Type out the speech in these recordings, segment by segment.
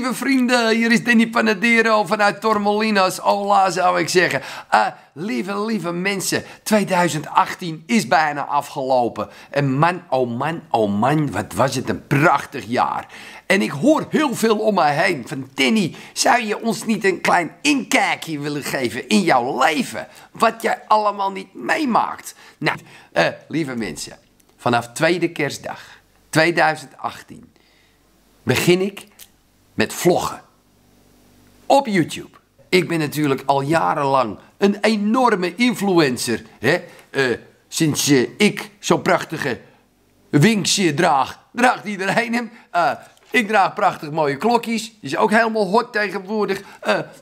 lieve vrienden, hier is Danny Panadero vanuit Tormolinos. Hola, zou ik zeggen. Uh, lieve, lieve mensen, 2018 is bijna afgelopen. En man, oh man, oh man, wat was het een prachtig jaar. En ik hoor heel veel om mij heen van Danny, zou je ons niet een klein inkijkje willen geven in jouw leven? Wat jij allemaal niet meemaakt. Nou, uh, lieve mensen, vanaf tweede kerstdag 2018 begin ik met vloggen. Op YouTube. Ik ben natuurlijk al jarenlang een enorme influencer. Hè? Uh, sinds uh, ik zo'n prachtige winkje draag, draagt iedereen hem. Uh, ik draag prachtig mooie klokjes. Is ook helemaal hot tegenwoordig.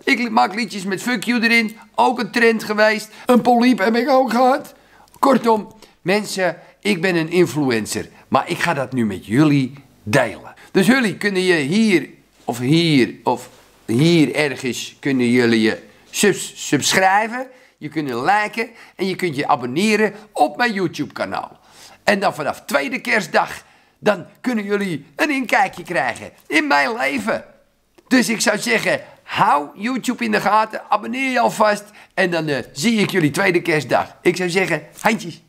ik maak liedjes met fuck you erin. Ook een trend geweest. Een poliep heb ik ook gehad. Kortom, mensen, ik ben een influencer. Maar ik ga dat nu met jullie delen. Dus jullie kunnen je hier of hier of hier ergens kunnen jullie je subs subscriben. Je kunt liken en je kunt je abonneren op mijn YouTube kanaal. En dan vanaf tweede kerstdag, dan kunnen jullie een inkijkje krijgen in mijn leven. Dus ik zou zeggen, hou YouTube in de gaten, abonneer je alvast en dan uh, zie ik jullie tweede kerstdag. Ik zou zeggen, handjes.